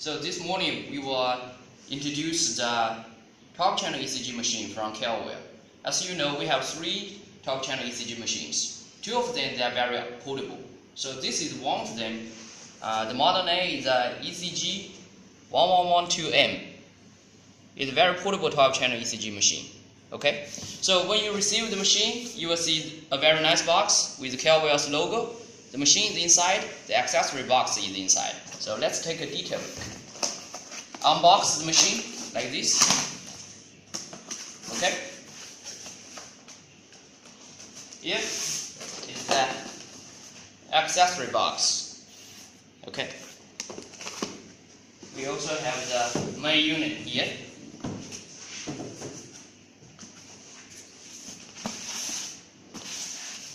So this morning we will introduce the 12 channel ECG machine from Carewell. As you know, we have three 12 channel ECG machines. Two of them they are very portable. So this is one of them. Uh, the model name is the ECG 1112M. It's a very portable 12 channel ECG machine. Okay, so when you receive the machine, you will see a very nice box with Carewell's logo. The machine is inside, the accessory box is inside. So let's take a detail look. Unbox the machine like this. Okay. Here is the accessory box. Okay. We also have the main unit here.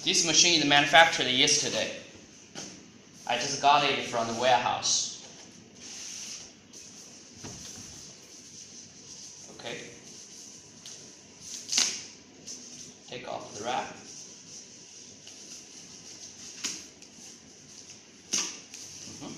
This machine is manufactured yesterday. I just got it from the warehouse. Okay. Take off the wrap. Mhm.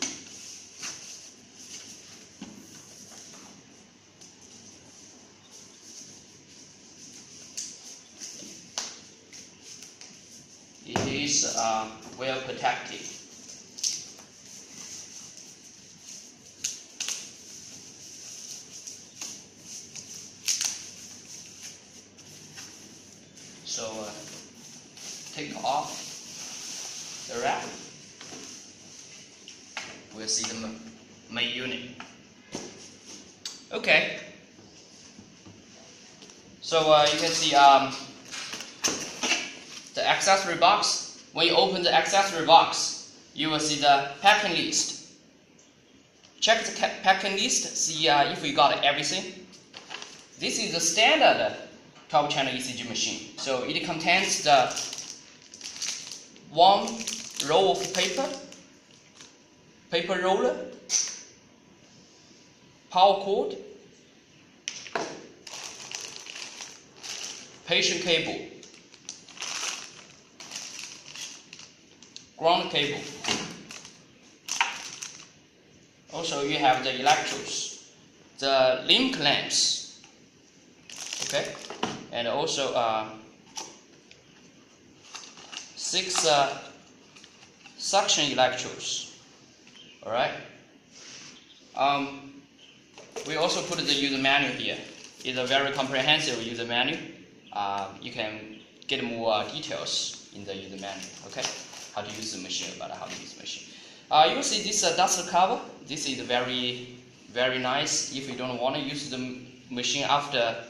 It is uh, well protected. So uh, take off the wrap. We'll see the ma- main unit. Okay. So uh, you can see um, the accessory box. When you open the accessory box, you will see the packing list. Check the packing list, see uh, if you got everything. This is the standard 12 channel ECG machine. So it contains the one roll of paper, paper roller, power cord, patient cable, ground cable. Also, you have the electrodes, the limb clamps, okay, and also uh, six uh, suction electrodes. All right. Um, we also put the user manual here. It's a very comprehensive user manual. Uh, you can get more uh, details in the user manual. Okay, how to use the machine, about how to use the machine. Uh, you see this uh, dust cover. This is very, very nice. If you don't want to use the machine after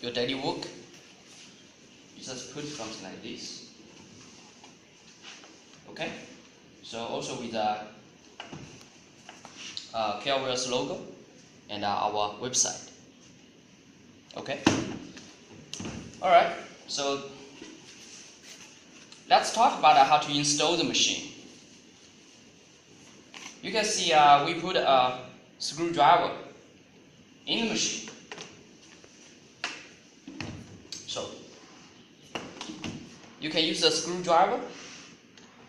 your daily work, you just put something like this. Okay. So also with the uh, logo and uh, our website. Okay. All right. So let's talk about uh, how to install the machine. You can see uh, we put a screwdriver in the machine. So you can use a screwdriver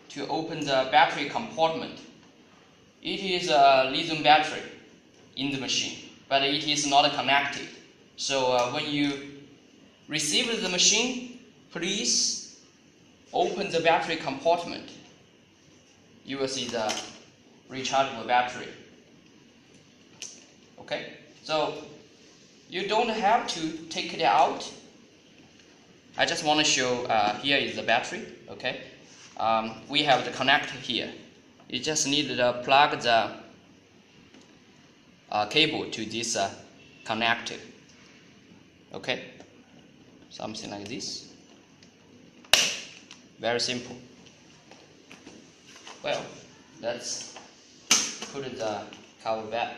to open the battery compartment. It is a lithium battery in the machine, but it is not connected. So uh, when you receive the machine, please open the battery compartment. You will see the rechargeable battery. Okay, so you don't have to take it out. I just want to show uh, here is the battery. Okay, um, we have the connector here. You just need to plug the uh, cable to this uh, connector. Okay, something like this. Very simple. Well, let's put the cover back.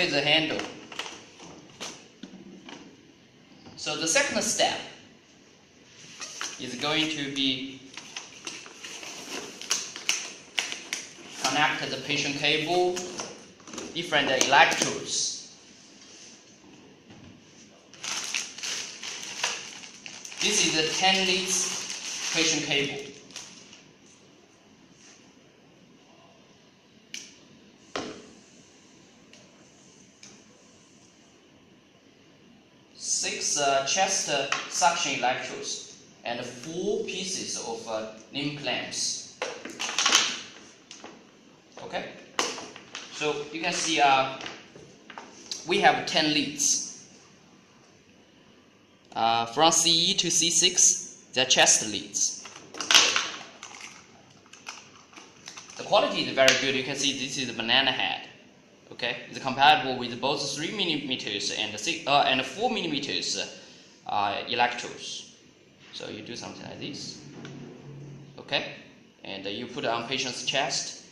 here is a handle. So the second step is going to be connect the patient cable, different electrodes. This is a 10 leads patient cable. Six uh, chest uh, suction electrodes and four pieces of uh, limb clamps. Okay, so you can see uh, we have 10 leads. Uh, from CE to C6, they're chest leads. The quality is very good. You can see this is a banana head. Okay, it's compatible with both 3 millimeters and uh, and 4 millimeters uh, electrodes. So you do something like this. Okay, and you put on patient's chest.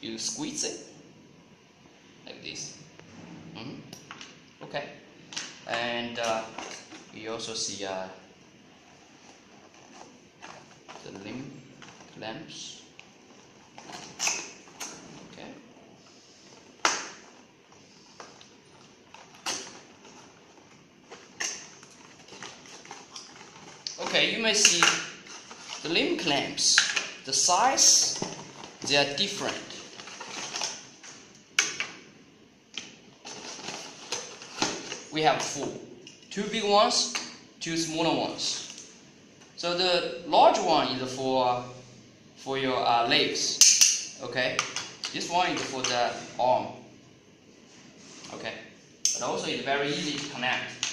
You squeeze it like this. Mm -hmm. Okay, and uh, you also see uh, the limb clamps. Okay. Okay, you may see the limb clamps. The size, they are different. We have four two big ones, two smaller ones. So the large one is for for your uh, legs, okay? This one is for the arm, okay? But also it's very easy to connect.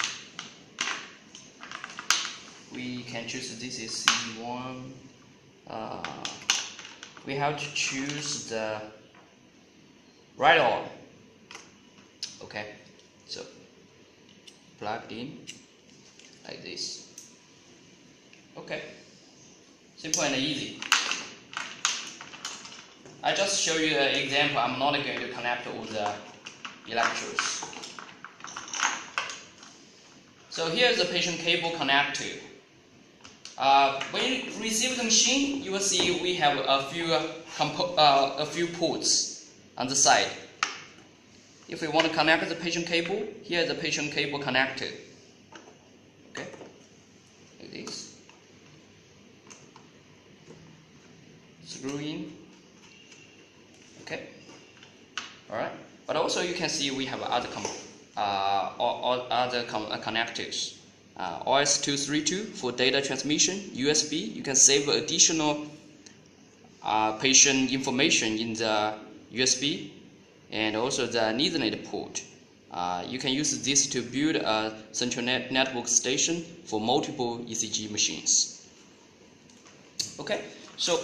We can choose this is C1. Uh, we have to choose the right arm, okay? So plugged in like this. Okay, simple and easy. I just show you an example. I'm not going to connect all the electrodes. So here's the patient cable connector. Uh, when you receive the machine, you will see we have a few uh, a few ports on the side. If we want to connect the patient cable, here is the patient cable connector. Okay, like this. Screw in. Okay. All right. But also you can see we have other com uh, all, other com uh, connectors. Uh, RS232 for data transmission, USB. You can save additional uh, patient information in the USB and also the Ethernet port. Uh, you can use this to build a central net network station for multiple ECG machines. Okay, so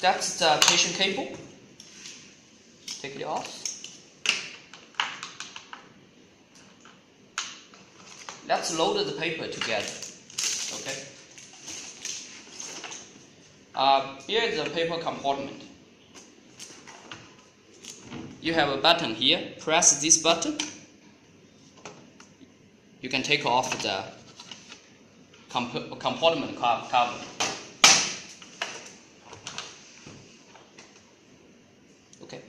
that's the patient cable. Take it off. Let's load the paper together. Okay. Uh, here is the paper compartment you have a button here. Press this button. You can take off the comp compartment cover. Okay.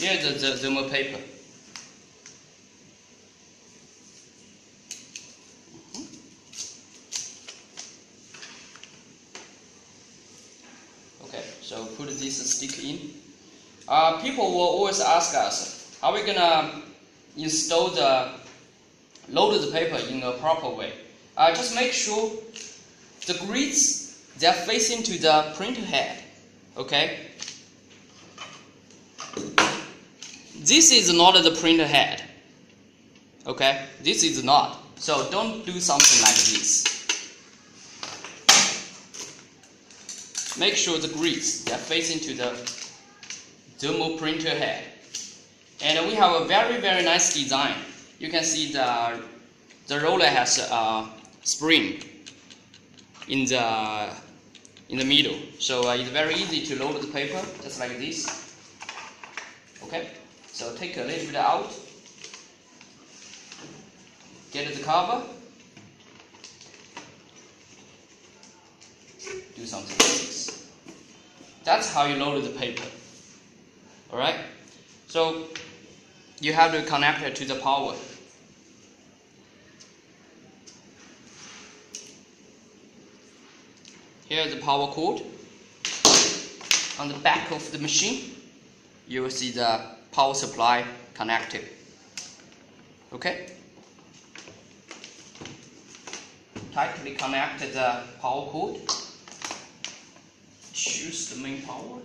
Here's the, the thermal paper. Mm-hmm. Okay, so put this stick in. Uh, people will always ask us, are we gonna install the load the paper in a proper way? Uh, just make sure the grids they're facing to the printer head. Okay, This is not the printer head. Okay, this is not. So don't do something like this. Make sure the grids are facing to the thermal printer head. And we have a very, very nice design. You can see the, the roller has a spring in the, in the middle. So uh, it's very easy to load the paper, just like this. Okay. So take a little bit out, get the cover, do something like this. That's how you load the paper. Alright? So you have to connect it to the power. Here is the power cord. On the back of the machine, you will see the power supply connected. Okay? Tightly connect the power cord. Choose the main power.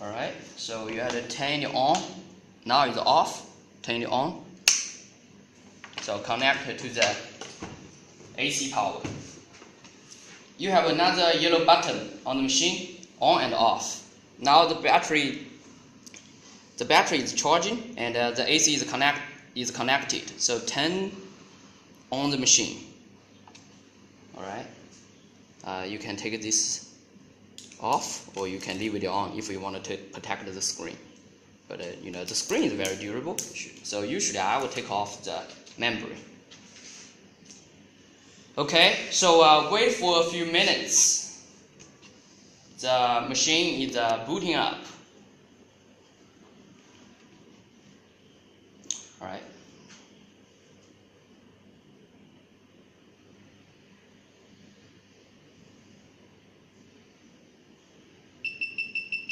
Alright, so you have to turn it on. Now it's off. Turn it on. So connect it to the AC power. You have another yellow button on the machine, on and off. Now the battery, the battery is charging and uh, the AC is connect is connected. So turn on the machine. All right. Uh, you can take this off or you can leave it on if you want to protect the screen. But uh, you know the screen is very durable, so usually I will take off the membrane. Okay, so uh, wait for a few minutes. The machine is uh, booting up. All right.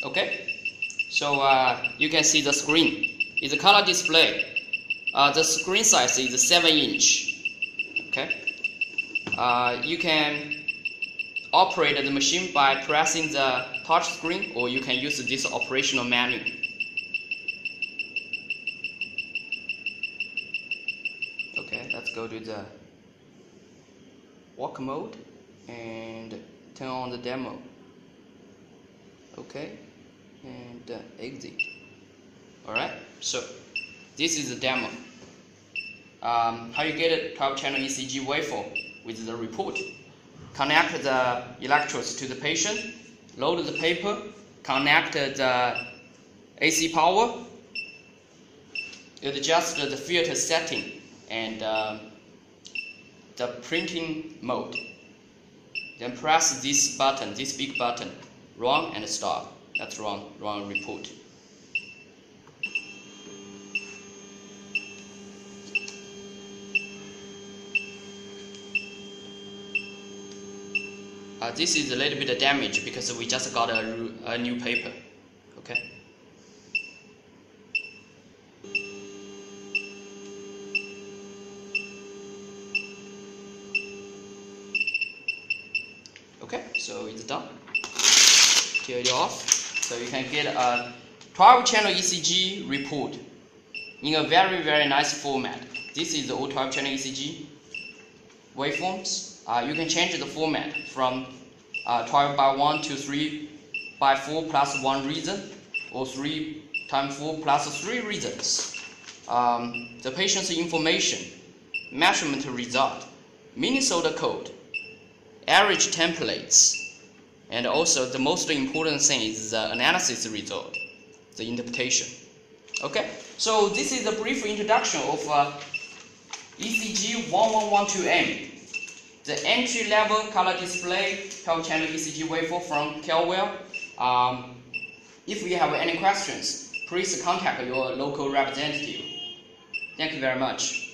Okay, so uh, you can see the screen. It's a color display. Uh, the screen size is 7 inch. Okay. Uh, you can operate the machine by pressing the touch screen or you can use this operational menu. Okay, let's go to the walk mode and turn on the demo. Okay, and uh, exit. Alright, so this is the demo. Um, how you get a 12 channel ECG waveform with the report. Connect the electrodes to the patient, load the paper, connect the AC power, adjust the filter setting and uh, the printing mode. Then press this button, this big button, run and stop. That's run, run report. Uh, this is a little bit of damage because we just got a, a new paper. Okay. Okay, so it's done. Turn it off. So you can get a 12 channel ECG report in a very very nice format. This is the old 12 channel ECG waveforms uh, you can change the format from uh, 12 by 1 to 3 by 4 plus 1 rhythm or 3 times 4 plus 3 rhythms. Um, the patient's information, measurement result, Minnesota code, average templates, and also the most important thing is the analysis result, the interpretation. Okay, so this is a brief introduction of uh, ECG 1112M. The entry-level color display 12-channel ECG waveform from Carewell. Um, if you have any questions, please contact your local representative. Thank you very much.